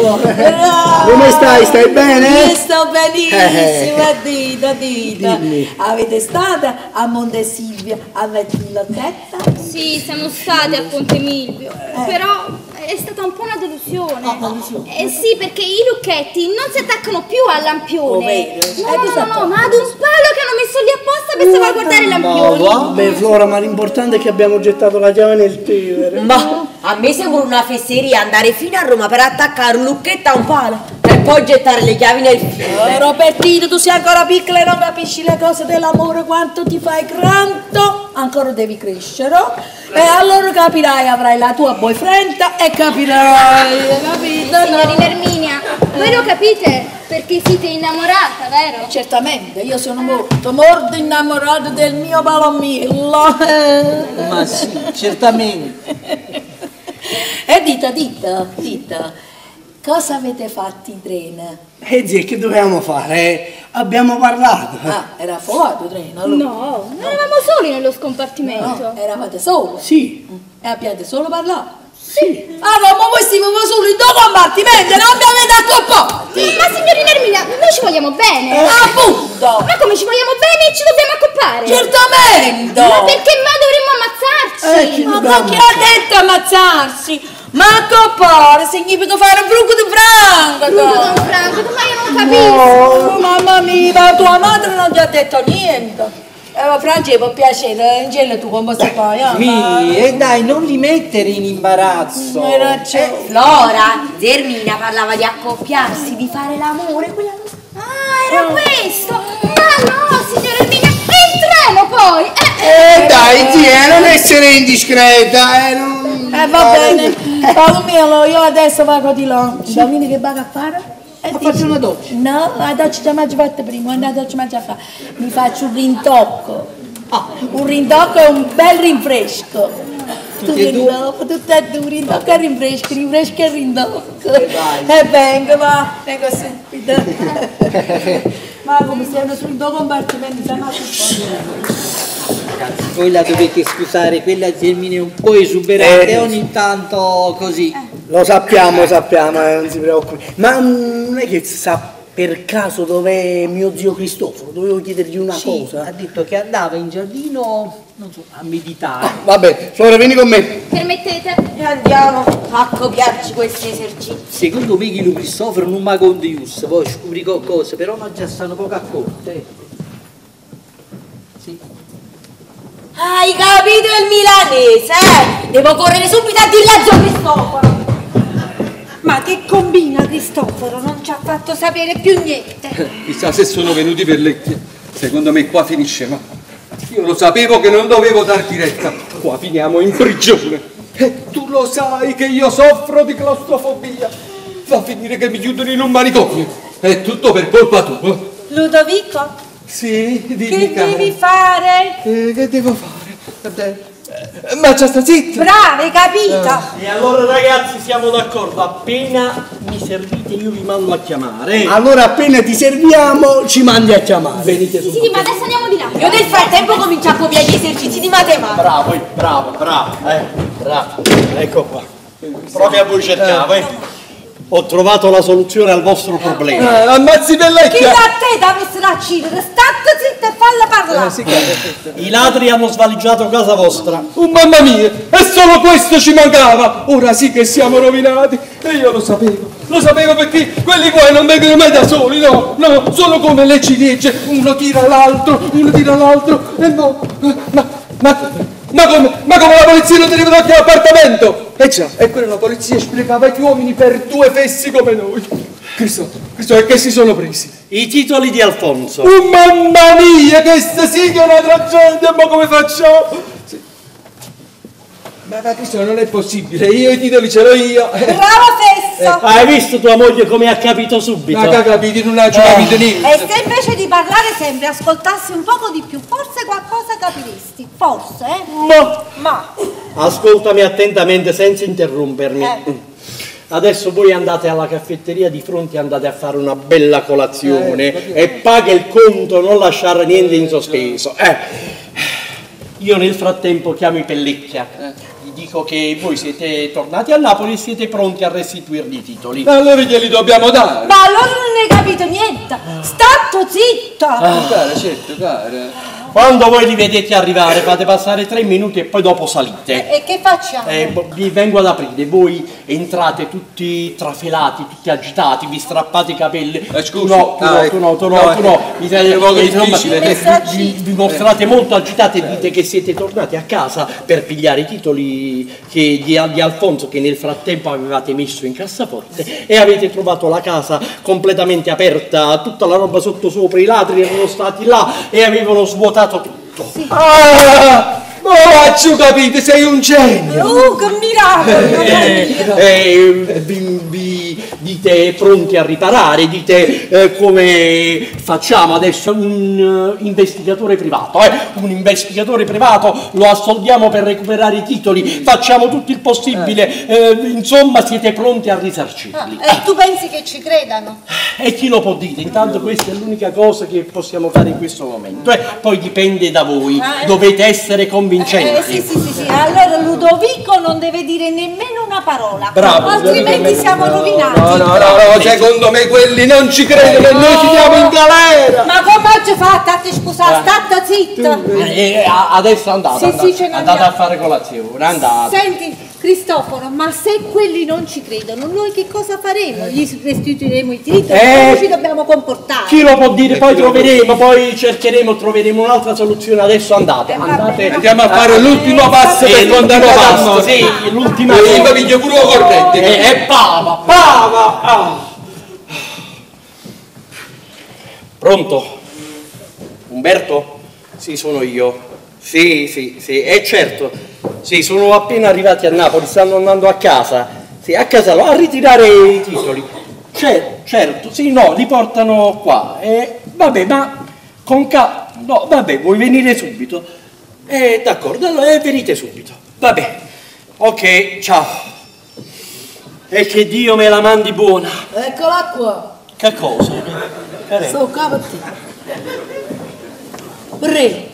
Bravo. Come stai? Stai bene? Io sto benissimo, Eh. a dita, a dita. Dimmi. Avete stata a Monte Silvio a Vettillottetta? Sì, siamo stati a Ponte Milvio, però è stata un po' una delusione. Ah, delusione. Eh sì, perché i lucchetti non si attaccano più al lampione. Oh, vero? No, Eh, no, cosa no, no, ma ad un palo che messo lì apposta per salvaguardare i lampioni. Beh, Flora, ma l'importante è che abbiamo gettato la chiave nel Tevere. Ma a me sembra una fesseria andare fino a Roma per attaccare un lucchetto a un palo poi gettare le chiavi nel fiume. Oh, Robertino, tu sei ancora piccola e non capisci le cose dell'amore, quanto ti fai granto, ancora devi crescere. oh? E allora capirai, avrai la tua boyfriend e capirai, capito? no? Signorina Erminia, voi lo capite perché siete innamorata, vero? Certamente, io sono molto, molto innamorata del mio palomillo. Ma sì, certamente. E dita, dita, dita, cosa avete fatto in treno? Eh zia, che dovevamo fare? Eh, Abbiamo parlato. Ah, era fuori il treno allora? No, non eravamo soli nello scompartimento. No, eravate solo? Sì, E abbiate solo parlato? sì. Allora, ma voi stavamo solo in due compartimenti, non vi avete accoppati? Ma signorina Erminia, noi ci vogliamo bene. Appunto! Ma come ci vogliamo bene e ci dobbiamo accoppiare? Certamente! Ma perché mai dovremmo ammazzarci? Eh, Ma chi ha detto ammazzarsi? Ma accoppare significa fare un frugo di franco! Scusa, Don Franco, ma io non capisco. Oh, mamma mia, tua madre non ti ha detto niente! Eh, ma Franci, può piacere, in genere tu come stai poi? eh? Mi, e dai, non li mettere in imbarazzo. Hai ragione. Flora, Zermina parlava di accoppiarsi, di fare l'amore, quella Ah, era questo. Ma no, signora Erminia, il treno poi. Eh, Eh dai, zia, non essere indiscreta, eh, non... Eh, va bene. Palomelo, io adesso vado di là. Indovini che vado a fare? Eh, Ma faccio una doccia. No, la doccia già mangi fatta prima, una doccia mangi a fare. Mi faccio un rintocco. Ah. Un rintocco e un bel rinfresco. Tutti e due? tutte e due, rintocco e rinfresco, rinfresco e rintocco. E vengo, va, vengo subito. Ma come siamo sul due compartimenti, siamo a Ragazzi, voi la dovete scusare, quella Germina è un po' esuberante, Eh. ogni tanto così. Lo sappiamo, sappiamo, eh, non si preoccupi. Ma non è che sa per caso dov'è mio zio Cristoforo? Dovevo chiedergli una Sì, cosa. ha detto che andava in giardino, non so, a meditare. Vabbè, Flora, vieni con me. permettete? E andiamo a copiarci questi esercizi. Secondo me che lui Cristoforo non mi condius, poi scopri qualcosa, però non già stanno poco accorte. eh. Sì. Hai capito il milanese, eh? Devo correre subito a dirle a Cristoforo. Ma che combina Cristoforo? Non ci ha fatto sapere più niente. Chissà se sono venuti per le... Secondo me qua finisce, ma io lo sapevo che non dovevo darti retta. Qua finiamo in prigione. E tu lo sai che io soffro di claustrofobia. Va a finire che mi chiudono in un manicomio. È tutto per colpa tua. Ludovico, Sì, dimmi che cara. devi fare? Eh, che devo fare? Vabbè, eh, Ma già sta zitto. Brava, hai capito? E allora ragazzi siamo d'accordo, appena mi servite io vi mando a chiamare. Allora appena ti serviamo ci mandi a chiamare. Venite Sì, sì, ma adesso andiamo di là. Io nel frattempo comincio a copiare gli esercizi di matematica. Bravo, eh, bravo, bravo, eh, bravo. Ecco qua. Proprio a voi cercavo, eh. Ho trovato la soluzione al vostro problema. Eh, ammazzi Chi pellecchia. da te da essere a Ciro? State zitta e falla parlare. I ladri hanno svaligiato casa vostra. Oh mamma mia, e solo questo ci mancava! Ora sì che siamo rovinati! E io lo sapevo, lo sapevo perché quelli qua non vengono mai da soli, no, no, sono come le ciliegie, uno tira l'altro, uno tira l'altro, e no, ma, ma, ma come, ma come la polizia non deriva da all'appartamento? E già, e quella la polizia spiegava agli uomini per due fessi come noi. Cristo, Cristo, e che si sono presi? I titoli di Alfonso. Oh mamma mia, che è una tragedia, ma come facciamo? Sì. Ma, ma questo non è possibile, io i titoli ce l'ho io. Eh, Bravo Fesso! Hai visto tua moglie come ha capito subito? Ma che capito, non ha capito E niente. se invece di parlare sempre ascoltassi un poco di più, forse qualcosa capiresti. Forse, eh? Ma, Ma, ascoltami attentamente senza interrompermi. Eh. Adesso voi andate alla caffetteria di fronte e andate a fare una bella colazione e paga il conto, non lasciare niente in sospeso. Eh. Io nel frattempo chiamo i pellicchia. dico che voi siete tornati a Napoli e siete pronti a restituirgli i titoli. Allora glieli dobbiamo dare. Ma allora non hai capito niente. Stato zitto. Ah, cara, certo, cara. Quando voi li vedete arrivare fate passare tre minuti e poi dopo salite. E che facciamo? Eh, vi vengo ad aprire, voi entrate tutti trafelati, tutti agitati, vi strappate i capelli. Eh, scusa. No, tu Ah, no, ecco. tu no, tu no, No, tu no. Vi, insomma, difficile. eh, vi, vi mostrate molto agitati e dite che siete tornati a casa per pigliare i titoli che di, di Alfonso che nel frattempo avevate messo in cassaforte e avete trovato la casa completamente aperta, tutta la roba sotto sopra, i ladri erano stati là e avevano svuotato tutto. Ah! Oh, ci ho capito, sei un genio! Oh, che miracolo! Eh, eh, vi, vi dite pronti a riparare, dite eh, come facciamo adesso un eh, investigatore privato, eh, un investigatore privato, lo assoldiamo per recuperare i titoli, facciamo tutto il possibile, eh, insomma siete pronti a risarcirli. E tu pensi che ci credano? E chi lo può dire? Intanto questa è l'unica cosa che possiamo fare in questo momento, eh, poi dipende da voi, dovete essere convincenti. Eh, sì, sì, sì, sì. Allora Ludovico non deve dire nemmeno una parola. Bravo, Altrimenti siamo rovinati. No, no, no, no, secondo me quelli non ci credono e noi ci diamo in galera! Ma come oggi? Scusate, state zitto. Eh, eh, a- adesso andate, Sì, andate, sì, andate a fare colazione, andate. Senti, Cristoforo, ma se quelli non ci credono, noi che cosa faremo? Gli restituiremo i titoli? Eh, Come ci dobbiamo comportare? Chi lo può dire? Poi troveremo, poi cercheremo, troveremo un'altra soluzione. Adesso andate, Eh, andate. bene. Andiamo a fare l'ultimo passo Sì, per l'ultimo condannare passo, sì, l'ultima E io piglio pure corrente. E, e pava, pava! ah. Pronto? Umberto? Sì, sono io. Sì, sì, sì, e certo. Sì, sono appena arrivati a Napoli, stanno andando a casa. Sì, a casa a ritirare i titoli. Cer- certo, sì, no, li portano qua. Eh, vabbè, ma con ca... No, vabbè, vuoi venire subito? Eh, d'accordo, allora eh, venite subito. Vabbè. Ok, ciao. E che Dio me la mandi buona. Eccola qua. Che cosa? Sto capo a te. Re,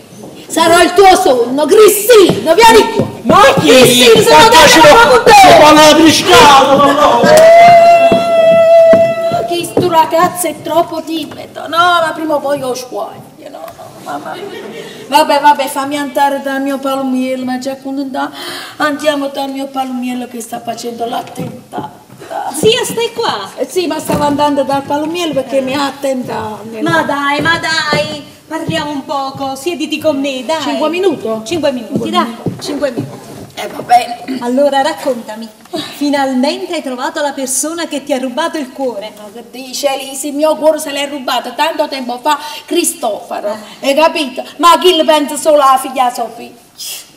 sarò il tuo sonno, Cristino, vieni qua. Ma chi? Cristino, sono Ma dentro faccio- la facoltà. Sono la briscata, no, no. Che sto ragazzo è troppo timido. No, ma prima o poi lo sguaglio. No, no, mamma mia. Vabbè, vabbè, fammi andare dal mio palumiello, ma già contenta. Andiamo dal mio palumiello che sta facendo l'attentato. Sì, stai qua. Eh sì, ma stavo andando dal palumiello perché mi ha attentato. Ma dai, ma dai, parliamo un poco, siediti con me, dai. Cinque minuti? Cinque minuti, dai, cinque minuti. Eh, va bene. Allora raccontami, finalmente hai trovato la persona che ti ha rubato il cuore. Ma che dice Elisa, il mio cuore se l'è rubato tanto tempo fa Cristoforo, hai capito? Ma chi le pensa solo alla figlia Sofia?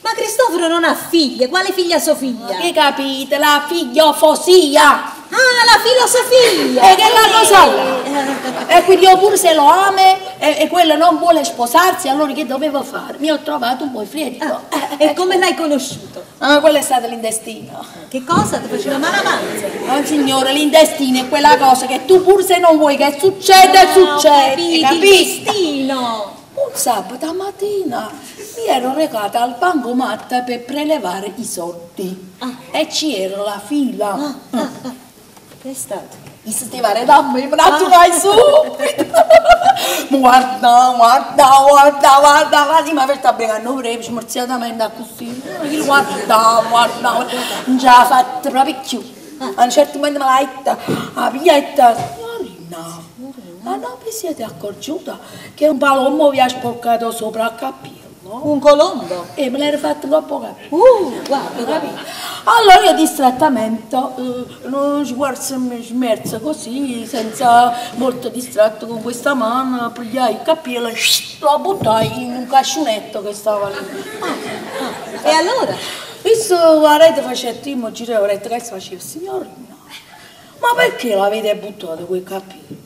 Ma Cristoforo non ha figlie, quale figlia Sofia? Che capite? La figliofosia! Ah, la filosofia! E che la cosa? E quindi io pure se lo ama e, e quello non vuole sposarsi, allora che dovevo fare? Mi ho trovato un boyfriend. Ah, e come l'hai conosciuto? Ah, quello è stato l'intestino. Che cosa? Ti faceva malamanza? Oh signore, l'intestino è quella cosa che tu pur se non vuoi che succeda, Ah, succede. capito, destino! Un sabato mattina mi ero recata al bancomat per prelevare i soldi e c'era la fila. Che è stato? Mi stivare da me, me la turai subito. guarda, guarda, guarda, guarda, guarda, ma per sta bene, non vorrei smorzatamente così. Io guarda, guarda, guarda, non ce l'ha fatta proprio più. A un certo momento me l'ha detta, a piglietta, signorina, ma non vi siete accorciuta che un palombo vi ha sporcato sopra il cappello? Un colombo? E me l'era fatto troppo capire. Uh, guarda, Capito? Allora io distrattamente, eh, non sguarzo smerzo così, senza molto distratto con questa mano, pigliai il cappello e lo buttai in un cascionetto che stava lì. E allora? Visto la rete faceva il primo giro di rete, che faceva, signorina, ma perché l'avete buttato quel cappello?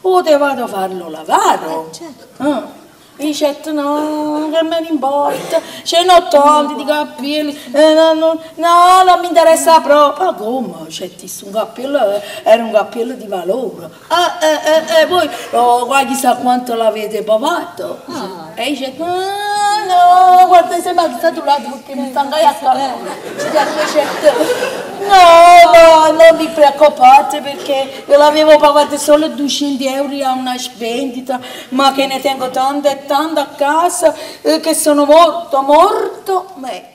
Potevate farlo lavare? certo. Ah. Dice, no, che me ne importa, ce n'ho tanti di cappelli, eh, no, no, no, non mi interessa proprio. Ma come? C'è un cappello, eh, era un cappello di valore. Ah, eh, eh, eh, poi, oh, qua chissà quanto l'avete pagato. E dice, ah, no, guarda, sei mai stato là perché mi stanno a casa. Ci piace certo. No, no, non vi preoccupate perché io l'avevo pagato solo 200 euro a una svendita, ma che ne tengo tante e tante a casa eh, che sono morto, morto. Beh,